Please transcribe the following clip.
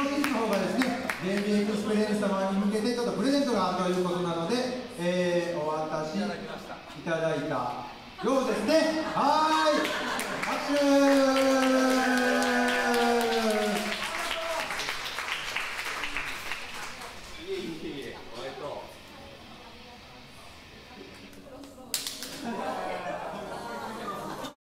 ンベースの方がですね、デンビエクスペリンス様に向けて、ちょっとプレゼントがあるということなので、えー、お渡しいただいたようですね。はい、拍手